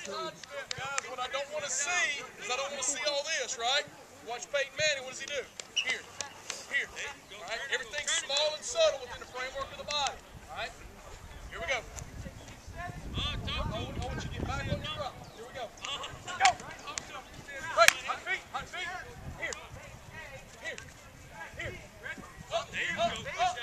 Guys, what I don't want to see is I don't want to see all this, right? Watch Peyton Manning. What does he do? Here. Here. Right? Everything's small and subtle within the framework of the body. All right? Here we go. Here we go. Go. Right. Hot feet. Hot feet. Here. Here. Here. Up. Up. Up.